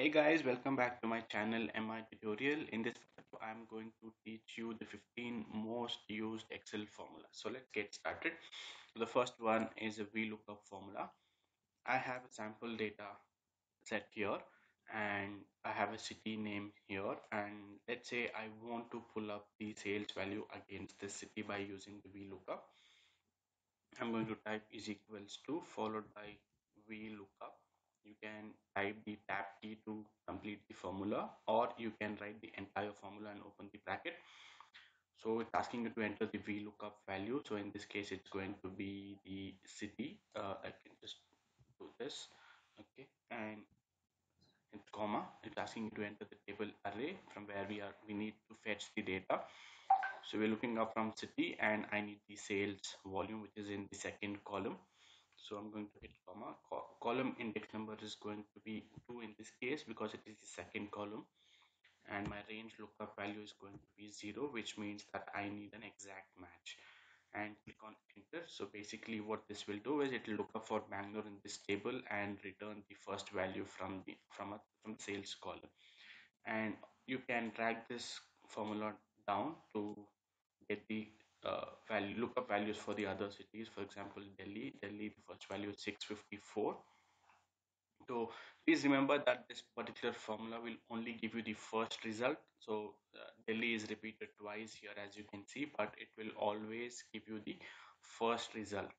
Hey guys, welcome back to my channel MI tutorial. In this video, I'm going to teach you the 15 most used Excel formulas. So let's get started. The first one is a VLOOKUP formula. I have a sample data set here and I have a city name here and let's say I want to pull up the sales value against the city by using the VLOOKUP. I'm going to type is equals to followed by VLOOKUP you can type the tab key to complete the formula or you can write the entire formula and open the bracket. So it's asking you to enter the VLOOKUP value. So in this case it's going to be the city. Uh, I can just do this. Okay. And in comma. It's asking you to enter the table array from where we are. We need to fetch the data. So we're looking up from city and I need the sales volume which is in the second column so i'm going to hit comma. Co column index number is going to be 2 in this case because it is the second column. And my range lookup value is going to be 0 which means that i need an exact match. And click on enter. So basically what this will do is it will look up for bangalore in this table and return the first value from the from a from sales column. And you can drag this formula down to get the uh, value lookup values for the other cities. For example delhi delhi the first value is 654 so please remember that this particular formula will only give you the first result. So uh, delhi is repeated twice here as you can see but it will always give you the first result.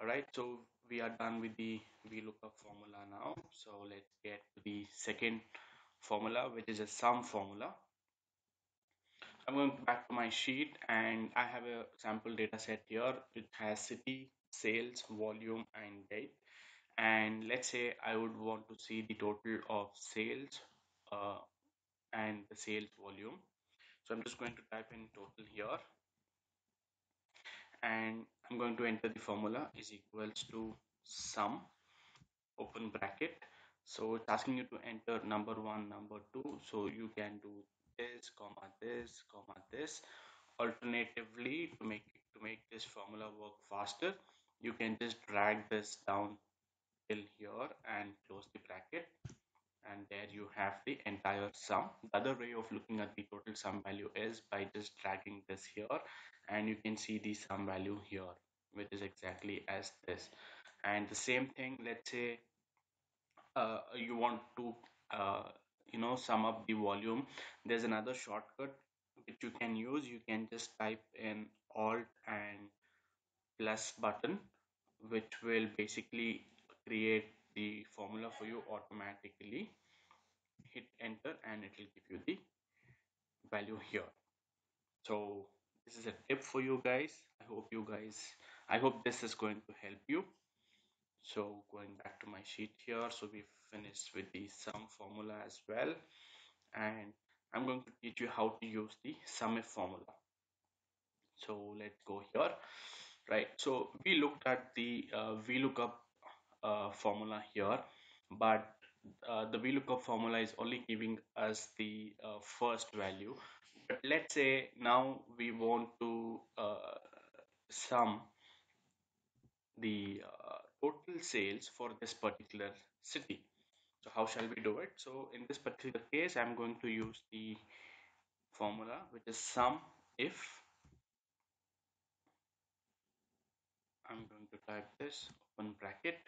All right so we are done with the VLOOKUP formula now. So let's get to the second formula which is a sum formula I'm going back to my sheet and I have a sample data set here. It has city, sales, volume and date. And let's say I would want to see the total of sales uh, and the sales volume. So I'm just going to type in total here and I'm going to enter the formula is equals to sum open bracket so it's asking you to enter number one number two so you can do this comma this comma this. Alternatively to make to make this formula work faster you can just drag this down till here and close the bracket. And there you have the entire sum. The other way of looking at the total sum value is by just dragging this here. And you can see the sum value here which is exactly as this. And the same thing let's say uh, you want to uh, you know sum up the volume. There's another shortcut which you can use. You can just type in alt and plus button which will basically create the formula for you automatically. Hit enter and it will give you the value here. So this is a tip for you guys. I hope you guys i hope this is going to help you so going back to my sheet here so we finished with the sum formula as well. And I'm going to teach you how to use the SUMIF formula. So let's go here. Right so we looked at the uh, VLOOKUP uh, formula here but uh, the VLOOKUP formula is only giving us the uh, first value. But let's say now we want to uh, sum the uh, total sales for this particular city. So how shall we do it? So in this particular case i'm going to use the formula which is sum if. I'm going to type this open bracket.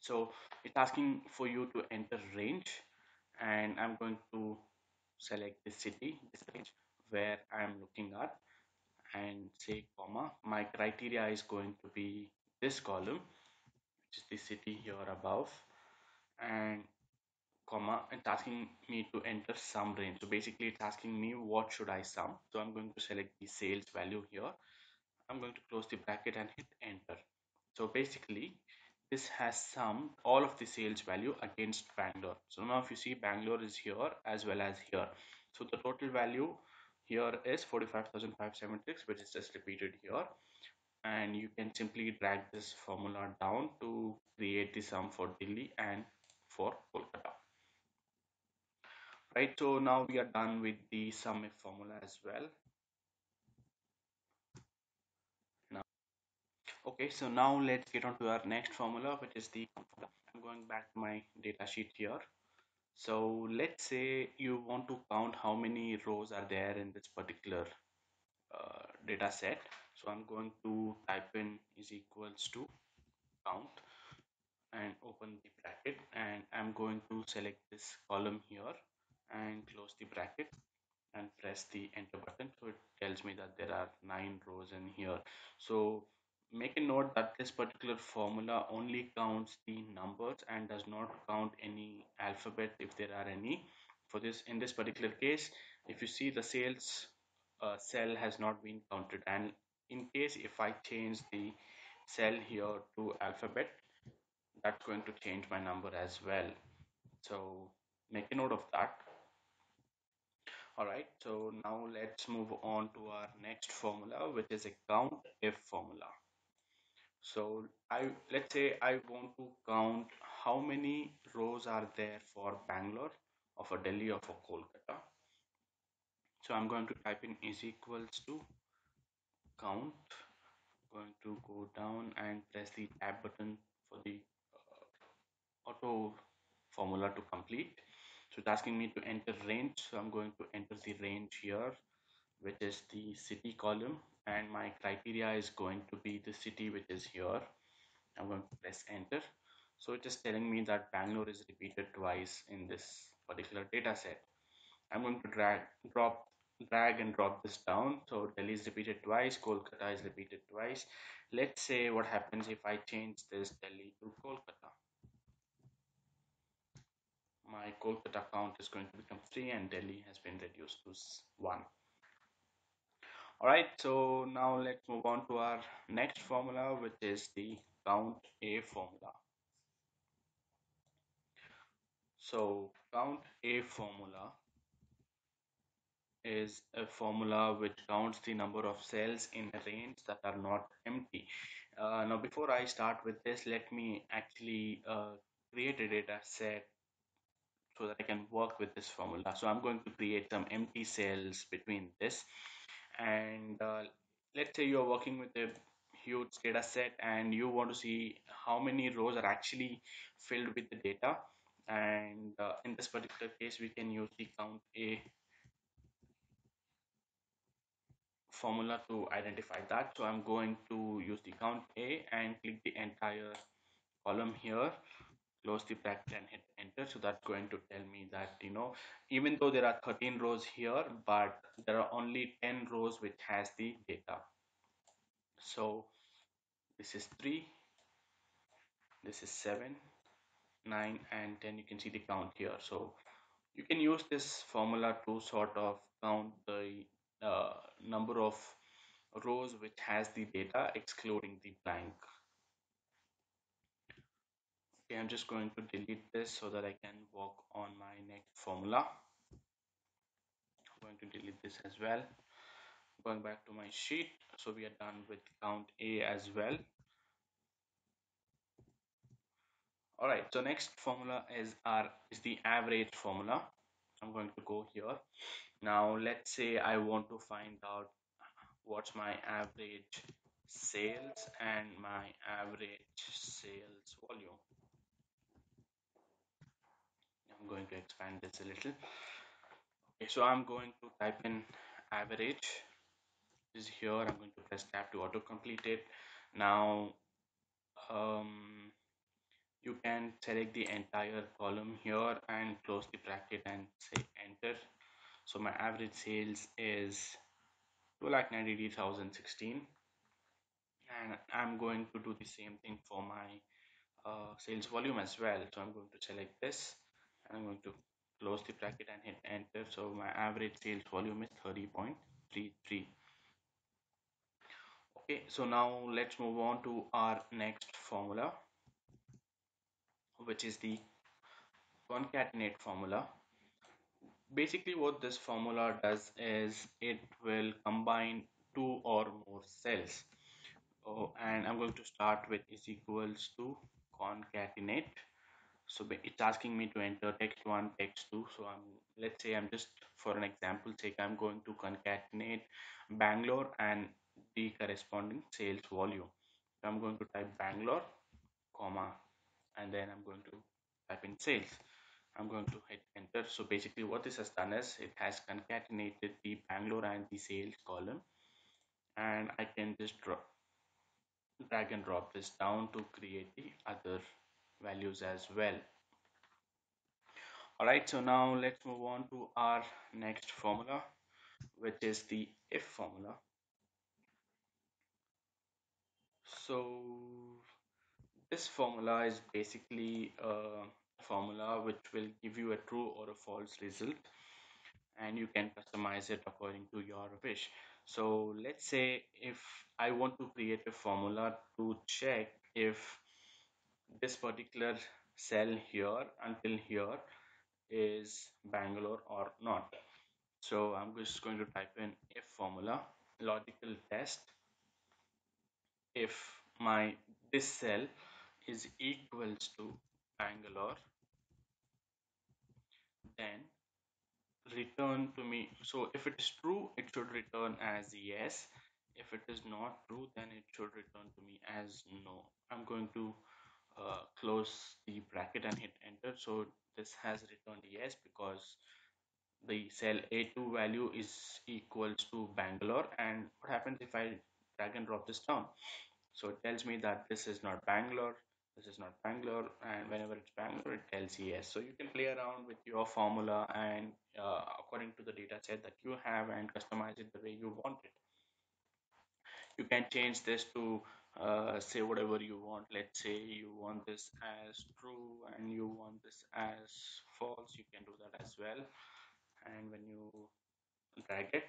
So it's asking for you to enter range and i'm going to select the city this range where i'm looking at and say comma my criteria is going to be this column which is the city here above and comma it's asking me to enter sum range. So basically it's asking me what should i sum. So i'm going to select the sales value here. I'm going to close the bracket and hit enter. So basically this has summed all of the sales value against bangalore. So now if you see bangalore is here as well as here. So the total value here is 45,576 which is just repeated here and you can simply drag this formula down to create the sum for Delhi and for Kolkata right so now we are done with the sum if formula as well now okay so now let's get on to our next formula which is the I'm going back to my data sheet here. So let's say you want to count how many rows are there in this particular uh, data set. So I'm going to type in is equals to count and open the bracket. And I'm going to select this column here and close the bracket and press the enter button. So it tells me that there are nine rows in here. So make a note that this particular formula only counts the numbers and does not count any alphabet if there are any. For this in this particular case if you see the sales uh, cell has not been counted. And in case if I change the cell here to alphabet that's going to change my number as well. So make a note of that. All right so now let's move on to our next formula which is a count if formula. So I let's say I want to count how many rows are there for Bangalore or for Delhi or for Kolkata. So I'm going to type in is equals to count I'm going to go down and press the tab button for the uh, auto formula to complete. So it's asking me to enter range. So i'm going to enter the range here which is the city column. And my criteria is going to be the city which is here. I'm going to press enter. So it is telling me that bangalore is repeated twice in this particular data set. I'm going to drag drop drag and drop this down so delhi is repeated twice kolkata is repeated twice let's say what happens if i change this delhi to kolkata my Kolkata count is going to become 3 and Delhi has been reduced to 1. Alright, so now let's move on to our next formula which is the count A formula. So count A formula is a formula which counts the number of cells in a range that are not empty. Uh, now before I start with this, let me actually uh, create a data set so that I can work with this formula. So I'm going to create some empty cells between this and uh, let's say you're working with a huge data set and you want to see how many rows are actually filled with the data and uh, in this particular case we can use the count a formula to identify that. So i'm going to use the count a and click the entire column here. Close the bracket and hit enter. So that's going to tell me that you know even though there are 13 rows here but there are only 10 rows which has the data. So this is 3 this is 7 9 and 10 you can see the count here. So you can use this formula to sort of count the uh, number of rows which has the data excluding the blank. Okay i'm just going to delete this so that i can work on my next formula. I'm going to delete this as well. Going back to my sheet so we are done with count a as well. All right so next formula is our is the average formula. I'm going to go here now let's say i want to find out what's my average sales and my average sales volume. I'm going to expand this a little. Okay so I'm going to type in average. Is here. I'm going to press tab to auto complete it. Now um, you can select the entire column here and close the bracket and say enter so my average sales is 2,93,016 and I'm going to do the same thing for my uh, sales volume as well. So I'm going to select this and I'm going to close the bracket and hit enter. So my average sales volume is 30.33 okay so now let's move on to our next formula which is the concatenate formula basically what this formula does is it will combine two or more cells. Oh, and I'm going to start with is equals to concatenate. So it's asking me to enter text one text two. So i'm let's say i'm just for an example sake i'm going to concatenate bangalore and the corresponding sales volume. So i'm going to type bangalore comma and then I'm going to type in sales I'm going to hit enter. So basically what this has done is it has concatenated the Bangalore and the sales column. And I can just drop drag and drop this down to create the other values as well. All right so now let's move on to our next formula which is the if formula. So this formula is basically a formula which will give you a true or a false result and you can customize it according to your wish. So let's say if I want to create a formula to check if this particular cell here until here is Bangalore or not. So I'm just going to type in if formula logical test. If my this cell is equals to Bangalore then return to me. So if it is true it should return as yes. If it is not true then it should return to me as no. I'm going to uh, close the bracket and hit enter. So this has returned yes because the cell A2 value is equals to Bangalore. And what happens if I drag and drop this down? So it tells me that this is not Bangalore this is not Bangalore and whenever it's Bangalore it tells yes. So you can play around with your formula and uh, according to the data set that you have and customize it the way you want it. You can change this to uh, say whatever you want. Let's say you want this as true and you want this as false you can do that as well. And when you drag it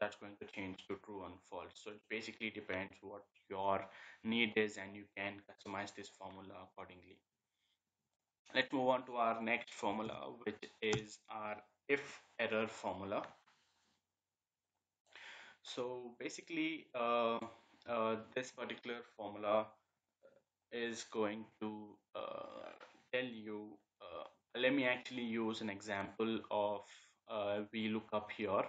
that's going to change to true and false. So it basically depends what your need is and you can customize this formula accordingly. Let's move on to our next formula which is our if error formula. So basically uh, uh, this particular formula is going to uh, tell you uh, let me actually use an example of uh, VLOOKUP here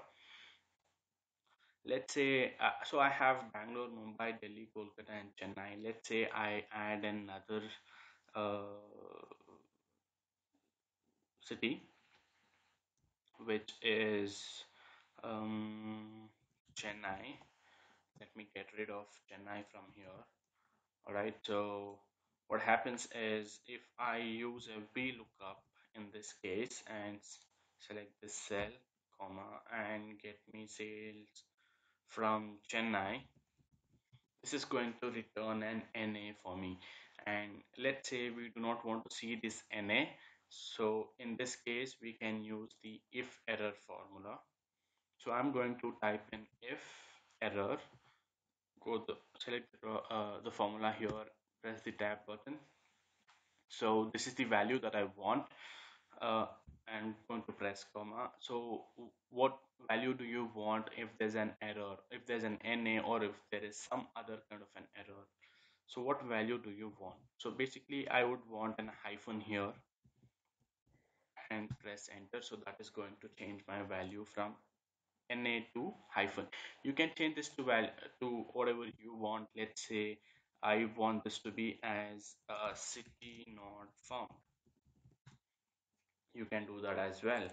let's say uh, so i have bangalore mumbai delhi kolkata and chennai. Let's say i add another uh, city which is um, chennai. Let me get rid of chennai from here. All right so what happens is if i use a vlookup in this case and select this cell comma and get me sales from Chennai, this is going to return an NA for me. And let's say we do not want to see this NA. So in this case, we can use the if error formula. So I'm going to type in if error, go the select uh, the formula here, press the tab button. So this is the value that I want. Uh, and going to press comma. So what value do you want if there's an error if there's an na or if there is some other kind of an error? So what value do you want? So basically i would want an hyphen here and press enter. So that is going to change my value from na to hyphen. You can change this to value to whatever you want. Let's say i want this to be as a city not found you can do that as well.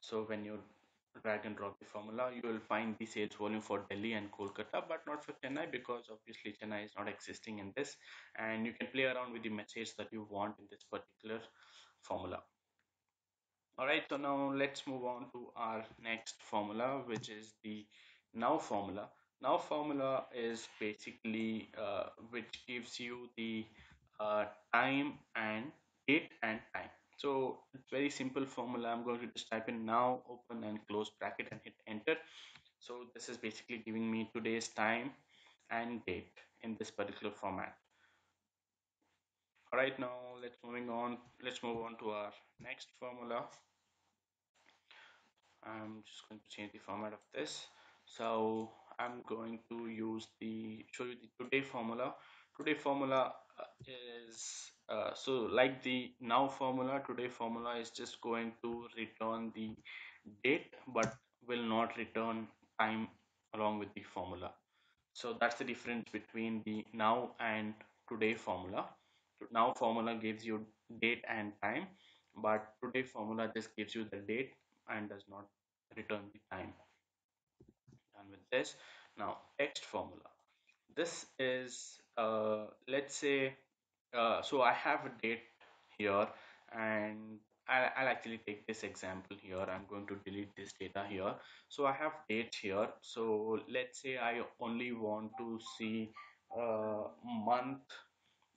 So when you drag and drop the formula you will find the sales volume for Delhi and Kolkata but not for Chennai because obviously Chennai is not existing in this. And you can play around with the message that you want in this particular formula. All right so now let's move on to our next formula which is the now formula. Now formula is basically uh, which gives you the uh, time and date and time so very simple formula. I'm going to just type in now, open and close bracket and hit enter. So this is basically giving me today's time and date in this particular format. All right, now let's moving on. Let's move on to our next formula. I'm just going to change the format of this. So I'm going to use the show you the today formula. Today formula is uh, so like the now formula today formula is just going to return the date but will not return time along with the formula. So that's the difference between the now and today formula. Now formula gives you date and time but today formula just gives you the date and does not return the time. Done with this. Now text formula. This is uh, let's say uh, so I have a date here and I'll, I'll actually take this example here. I'm going to delete this data here. So I have date here. So let's say I only want to see a month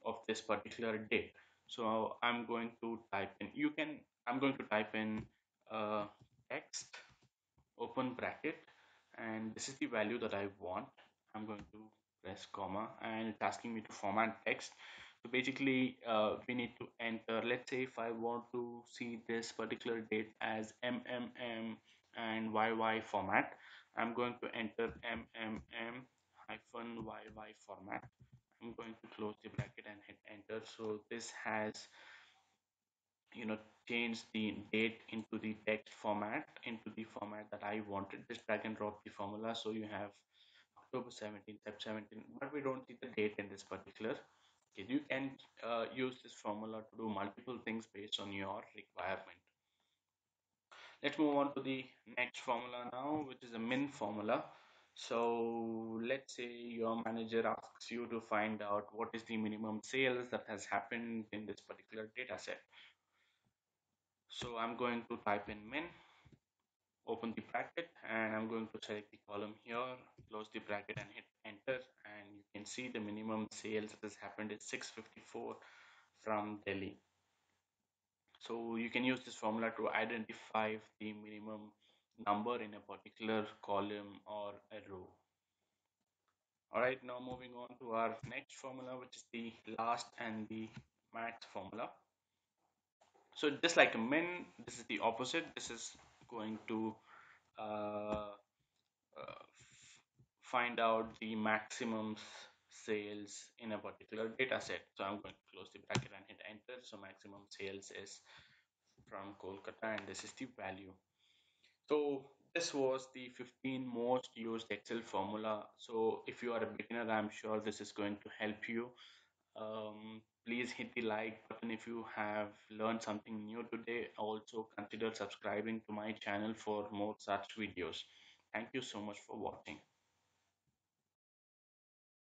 of this particular date. So I'm going to type in you can I'm going to type in uh, text open bracket and this is the value that I want. I'm going to press comma and it's asking me to format text. So basically uh, we need to enter let's say if I want to see this particular date as MMM and YY format I'm going to enter MMM hyphen YY format. I'm going to close the bracket and hit enter. So this has you know change the date into the text format into the format that I wanted. Just drag and drop the formula. So you have October 17 Feb 17 but we don't see the date in this particular. Okay you can uh, use this formula to do multiple things based on your requirement. Let's move on to the next formula now which is a min formula. So let's say your manager asks you to find out what is the minimum sales that has happened in this particular data set. So I'm going to type in min open the bracket and I'm going to select the column here close the bracket and hit enter and you can see the minimum sales that has happened is 654 from Delhi. So you can use this formula to identify the minimum number in a particular column or a row. All right now moving on to our next formula which is the last and the max formula. So just like a min this is the opposite. This is going to uh, uh, find out the maximum sales in a particular data set. So i'm going to close the bracket and hit enter. So maximum sales is from kolkata and this is the value. So this was the 15 most used excel formula. So if you are a beginner i'm sure this is going to help you. Um, please hit the like button if you have learned something new today. Also consider subscribing to my channel for more such videos. Thank you so much for watching